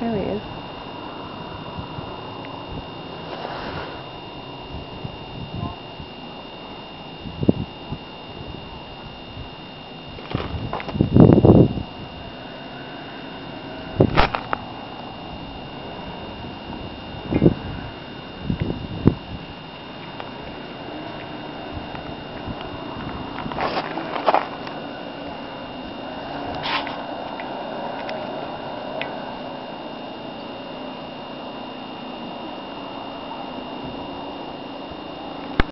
There he is.